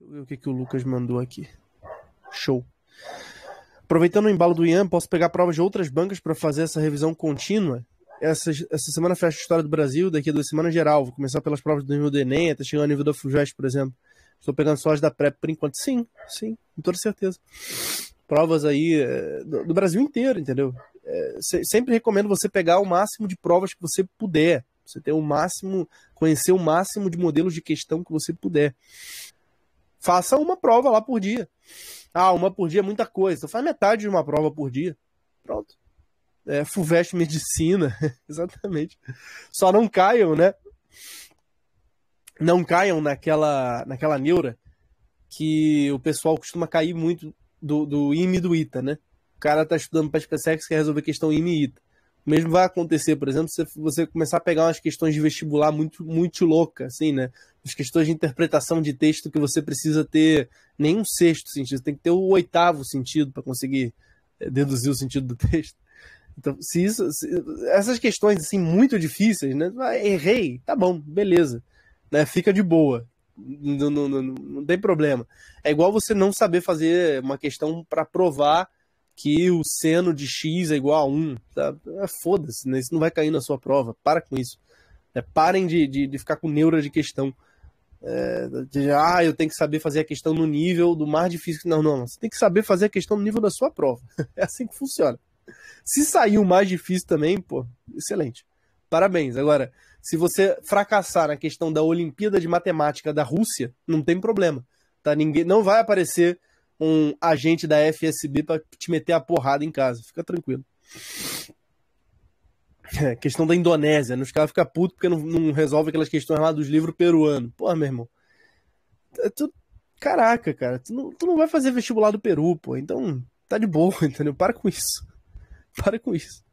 Deixa eu ver o que, que o Lucas mandou aqui. Show. Aproveitando o embalo do Ian, posso pegar provas de outras bancas para fazer essa revisão contínua? Essa, essa semana fecha a história do Brasil, daqui a duas semanas geral. Vou começar pelas provas do nível do Enem, até chegar ao nível da FUVEST, por exemplo. Estou pegando só as da PrEP por enquanto. Sim, sim, com toda certeza. Provas aí é, do, do, Brasil inteiro, entendeu? É, se, sempre recomendo você pegar o máximo de provas que você puder. Você ter o máximo, conhecer o máximo de modelos de questão que você puder. Faça uma prova lá por dia. Ah, uma por dia é muita coisa. Então faz metade de uma prova por dia. Pronto. É, Fulvestre Medicina. Exatamente. Só não caiam, né? Não caiam naquela, naquela neura que o pessoal costuma cair muito do, do IME e do ITA, né? O cara tá estudando para SpaceX quer resolver questão IME e ITA. Mesmo vai acontecer, por exemplo, se você começar a pegar umas questões de vestibular muito, muito louca, assim, né? As questões de interpretação de texto que você precisa ter nem um sexto sentido, tem que ter o oitavo sentido para conseguir eh, deduzir o sentido do texto. Então, se isso, se, essas questões assim muito difíceis, né? Ah, errei, tá bom, beleza, né? Fica de boa, não, não, não, não tem problema. É igual você não saber fazer uma questão para provar que o seno de x é igual a 1. Tá? É, Foda-se, né? isso não vai cair na sua prova. Para com isso. É, parem de, de, de, ficar com neura de questão. É, de, ah, eu tenho que saber fazer a questão no nível do mais difícil. Não, não. Você tem que saber fazer a questão no nível da sua prova. É assim que funciona. Se sair o mais difícil também, pô, excelente. Parabéns. Agora, se você fracassar na questão da Olimpíada de Matemática da Rússia, não tem problema. Tá? Ninguém, não vai aparecer um agente da FSB para te meter a porrada em casa. Fica tranquilo. É, questão da Indonésia, né? os caras ficam putos porque não, não resolve aquelas questões lá dos livros peruanos. Pô, meu irmão. É caraca, cara, tu não, tu não vai fazer vestibular do Peru, pô. Então tá de boa, entendeu? Para com isso. Para com isso.